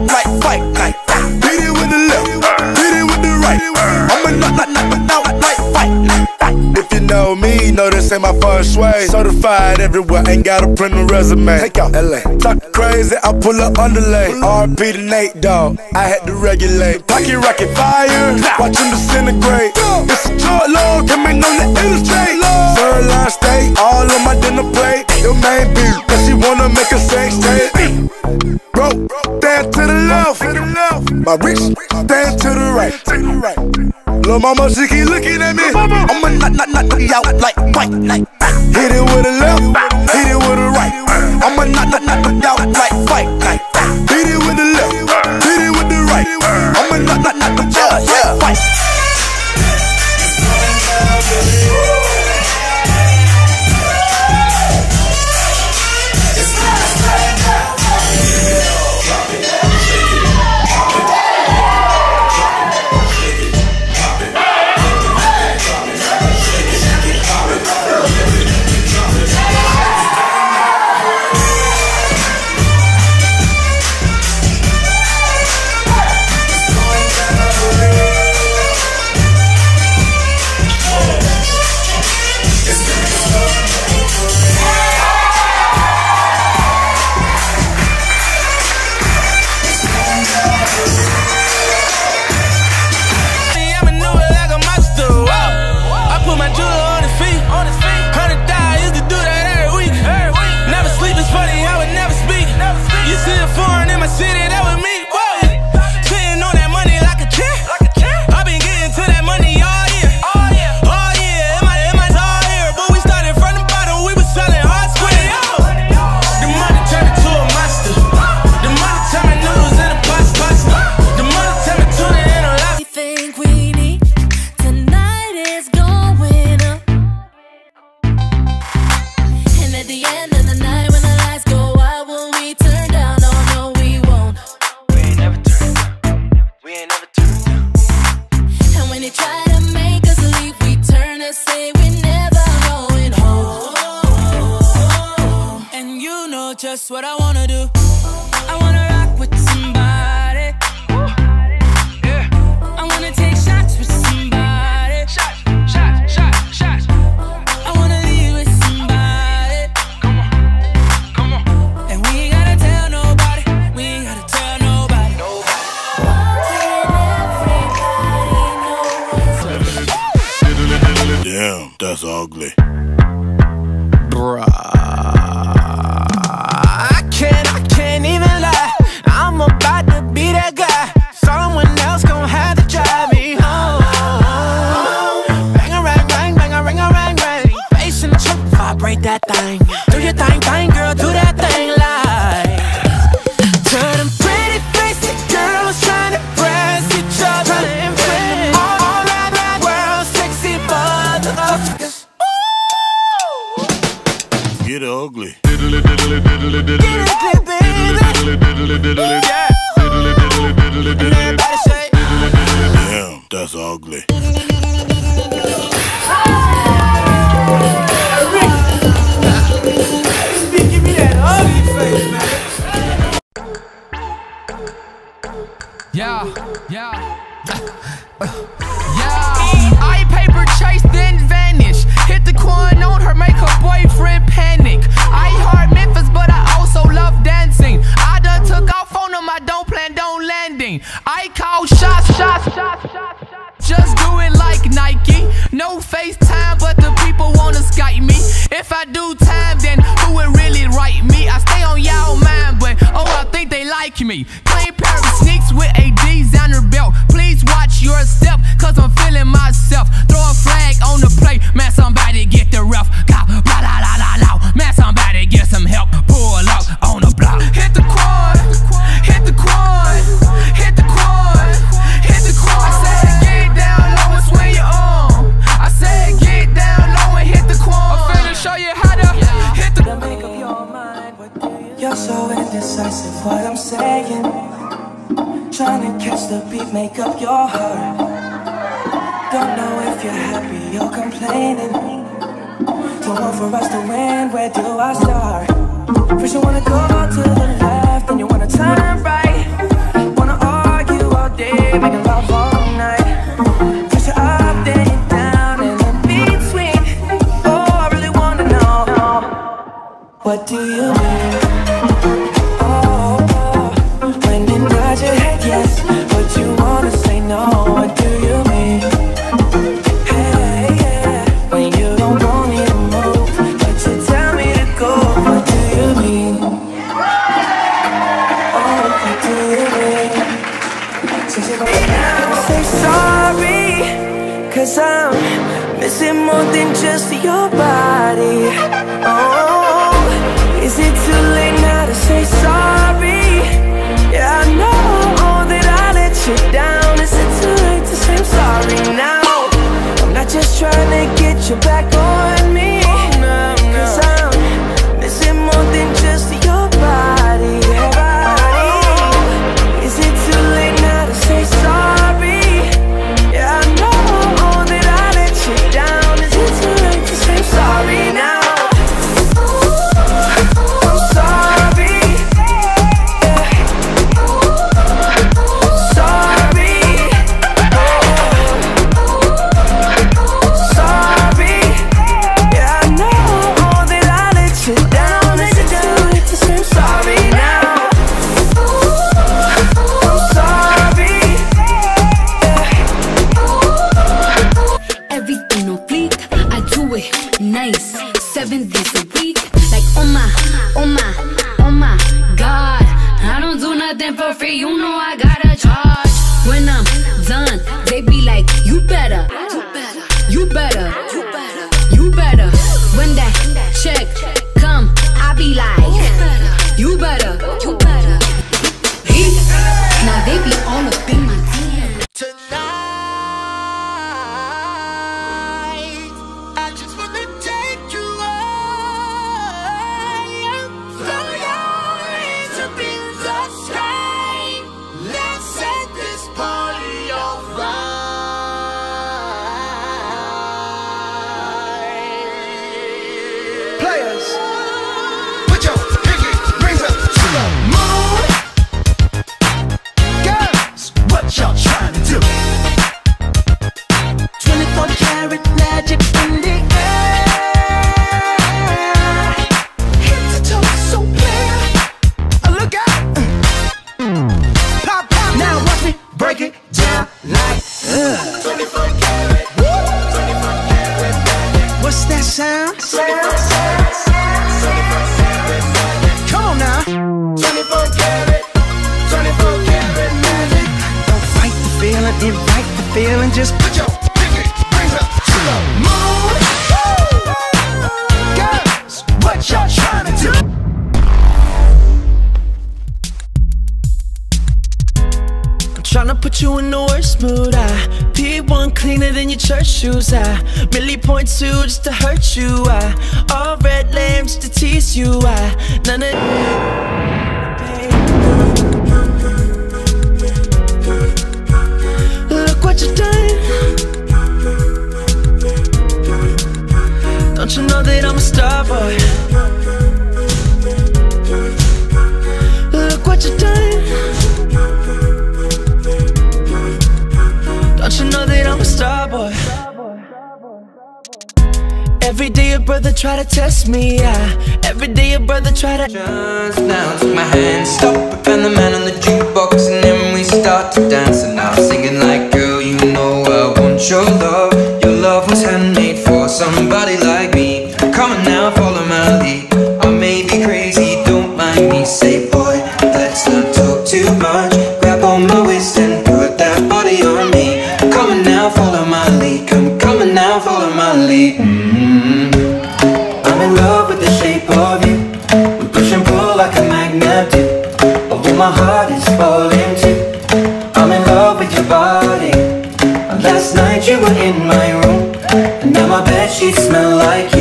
knock, like fight night. Beat it with the left, beat it with the right. I'ma knock, knock, knock, knock, like fight night. If you know me, know this ain't my first way. Certified everywhere, ain't gotta print a resume. Take out LA. Talk crazy, I pull up underlay. RP to Nate, Dogg. I had to regulate. Pocket rocket fire, watch him disintegrate. It's a drug lord, coming on the interstate. Third line state, all on my dinner plate. Your main beat, cause she wanna make a sex tape. Broke, stand to the left. My rich, stand to the right. Little mama, she keep looking at me. I'ma knock, knock, knock, knock out like, like. Ah. Hit it with a left, hit it with a right. I'ma knock, knock, knock, knock out like, fight. Ah. Hit it with the left, hit it with the right. I'ma knock, knock, knock, knock out like, fight. That's what I wanna do. diddly diddly diddly diddly diddly diddly diddly diddly diddly diddly diddly Damn, that's ugly. Yeah. when, where do I start? First you wanna go to the left, then you wanna turn right Wanna argue all day, making love all night First you're up, then you're down, and in between Oh, I really wanna know What do you mean? than just your body Oh, is it too late now to say sorry? Yeah, I know that I let you down Is it too late to say I'm sorry now? I'm not just trying to get you back on church shoes I merely point to just to hurt you. I All red lames to tease you. I None of... Don't you know that I'm a star boy? Look what you done. Don't you know that I'm a star boy? Every day your brother try to test me, yeah. Every day your brother try to Just now, take my hand, stop it, and the man on the jukebox And then we start to dance. And I'm singing like, girl, you know I want your love. Your love was handmade for somebody like me. Come on now, follow my lead. I may be crazy, don't mind me. Say, boy, let's not talk too much. Grab on my waist and put that body on me. Come on now, follow my lead. Come, come on now, follow my lead. She smell like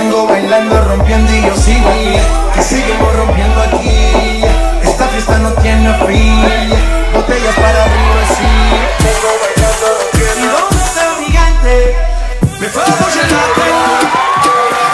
sí. Los tengo bailando, rompiendo y yo sigo. Y seguimos rompiendo aquí. Esta fiesta no tiene fin. Botellas para arriba, sí. Tengo bailando, rompiendo. ¿Y dónde está mi gigante? Me fue a apoyar la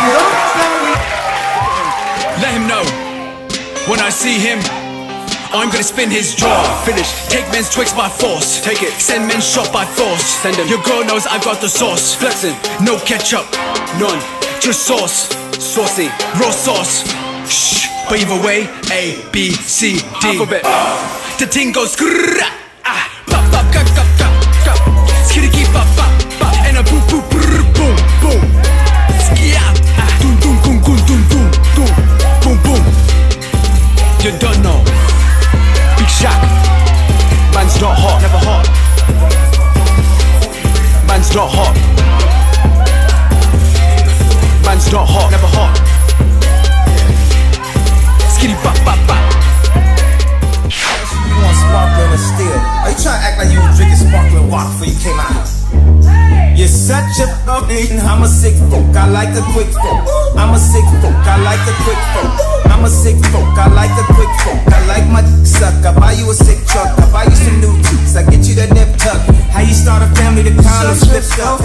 ¿Y dónde está mi Let him know when I see him. I'm gonna spin his jaw. Finish. Take men's Twix by force. Take it. Send men shot by force. Send him. Your girl knows I've got the sauce. Flexing. No ketchup. None. Just sauce. Saucy. Raw sauce. Shh. But either way, A, B, C, D. Alphabet. The ting goes skrrrr. Ah. Pop, pop, gap, gap. Skitty, keep, pop, pop, pop. And a boom, boom, brrr, boom, boom. Skia. Ah. Doom, doom, boom, boom, doom, doom, doom. Boom, boom. You don't know. Big Shaq. Man's not hot, never hot. Man's not hot. I like a quick folk. I'm a sick folk, I like a quick folk. I'm a sick folk, I like a quick folk. I like my suck, I buy you a sick truck, I buy you some new teeth, I get you that nip tuck. How you start a family, the condom slipped up.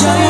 Show you